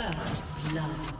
First blood.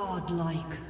Godlike.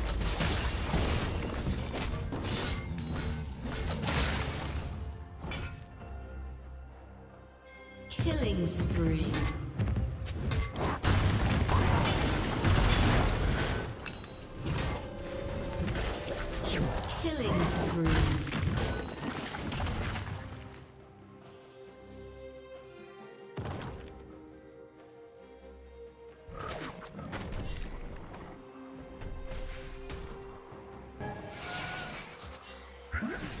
Huh?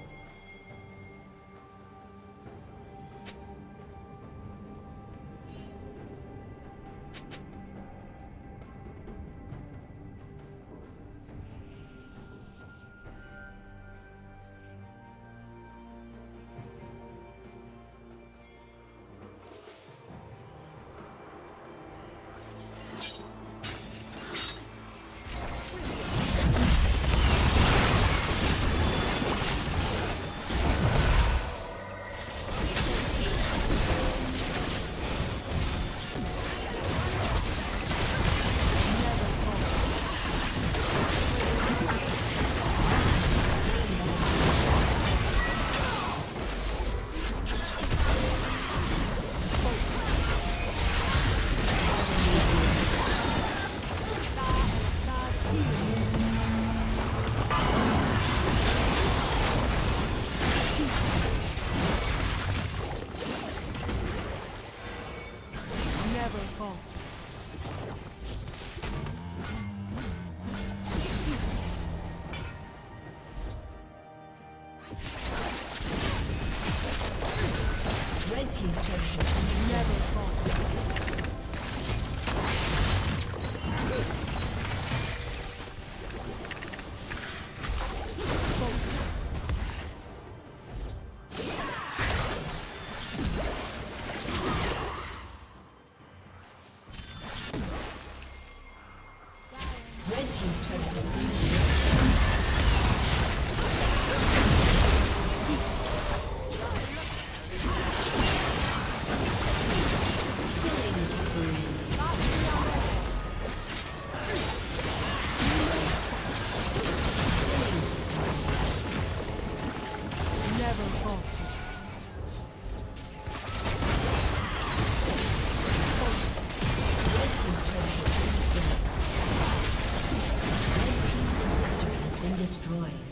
destroyed.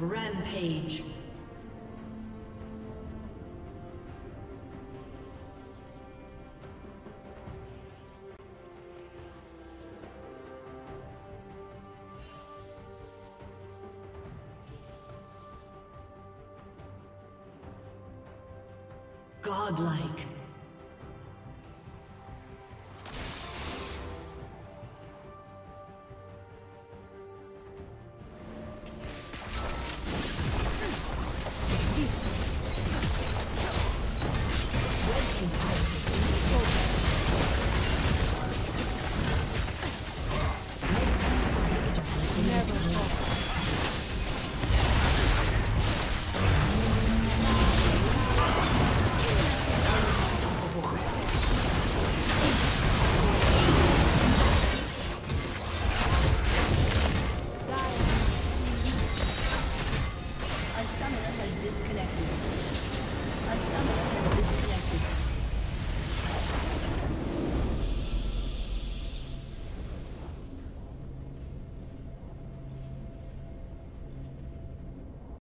Rampage. Godlike.